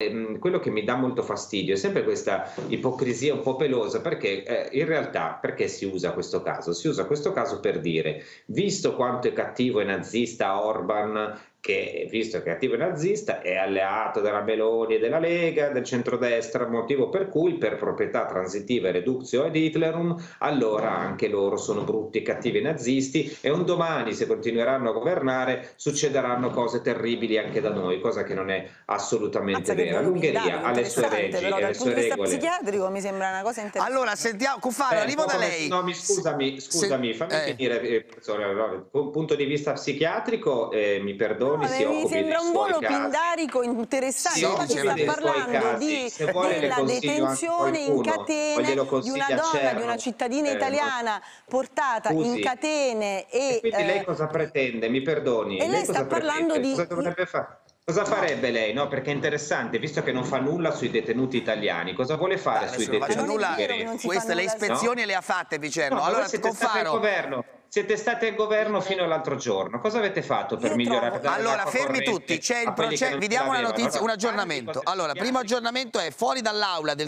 Ehm, quello che mi dà molto fastidio è sempre questa ipocrisia un po' pelosa perché eh, in realtà perché si usa questo caso? Si usa questo caso per dire visto quanto è cattivo e nazista Orban che visto che è attivo nazista è alleato della Meloni e della Lega, del centrodestra, motivo per cui per proprietà transitiva e reductio ed Hitlerum allora anche loro sono brutti e cattivi nazisti e un domani se continueranno a governare succederanno cose terribili anche da noi, cosa che non è assolutamente vera. L'Ungheria ha le sue leggi però, e le sue regole. psichiatrico mi sembra una cosa interessante. Allora, sentiamo, Cuffaro, eh, arrivo da lei. No, mi scusami, scusami, fammi eh. finire, eh, punto di vista psichiatrico, eh, mi perdono No, si occupi Mi sembra un volo pindarico interessante, ma si sta parlando di, della detenzione in catene di una donna, di una cittadina eh, italiana portata Scusi. in catene e... e quindi lei eh, cosa pretende? Mi perdoni. E lei, lei sta parlando pretende? di... Cosa dovrebbe fare? Cosa farebbe lei? No? Perché è interessante, visto che non fa nulla sui detenuti italiani, cosa vuole fare ah, sui detenuti nulla, Queste le ispezioni no? le ha fatte Vicerno. No, allora, governo. Siete stati al governo fino all'altro giorno. Cosa avete fatto per Io migliorare trovo... Allora, fermi tutti, c'è il processo, vi diamo una notizia, un aggiornamento. Allora, primo aggiornamento è fuori dall'aula del